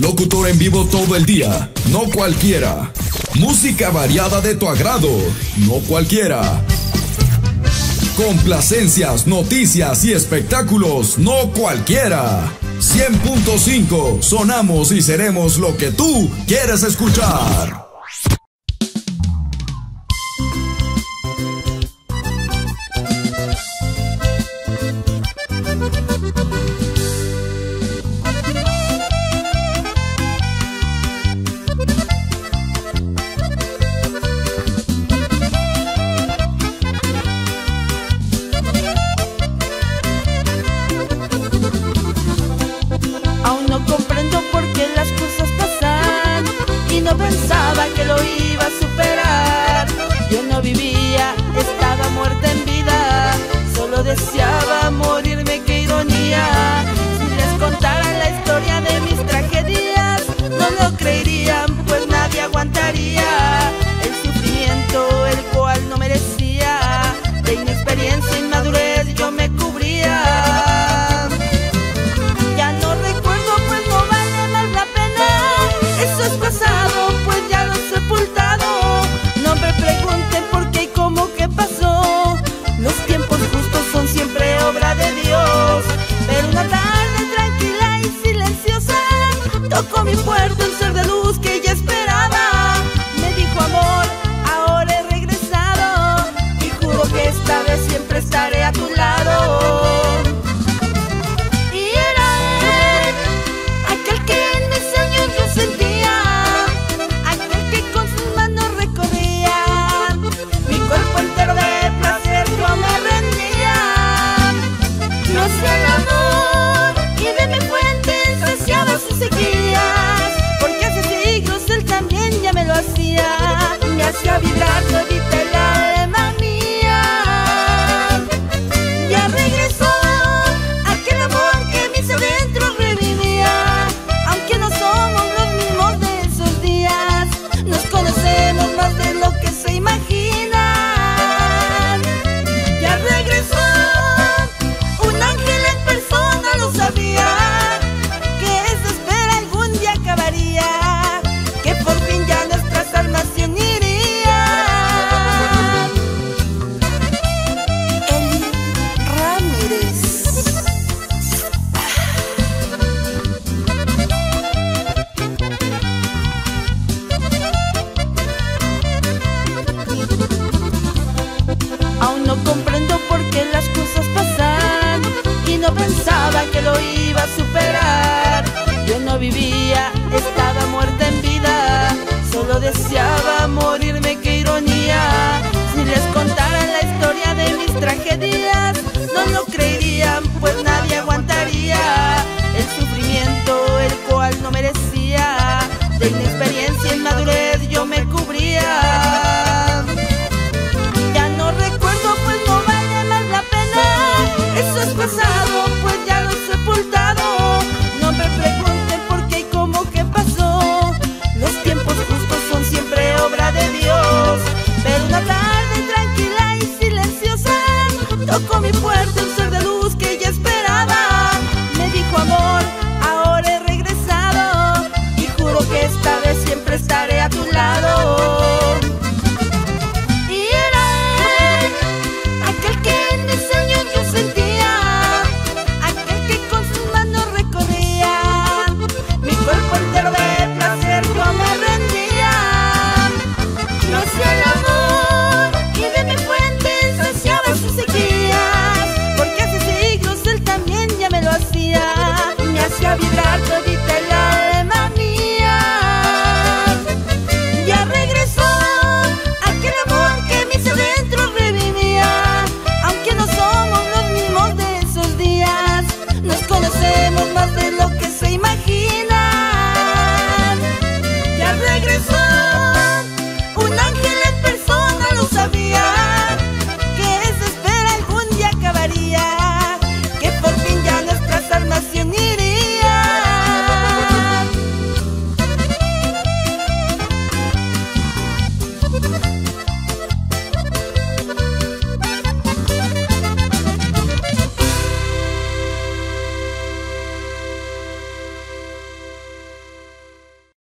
Locutor en vivo todo el día, no cualquiera. Música variada de tu agrado, no cualquiera. Complacencias, noticias y espectáculos, no cualquiera. 100.5, sonamos y seremos lo que tú quieres escuchar. no pensaba que lo iba a superar. Yo no vivía, estaba muerta en vida, solo deseaba morirme, qué ironía. Si les contara la historia de mis tragedias, no lo creerían, pues nadie aguantaría. mi. hacía, me hacía vibrar.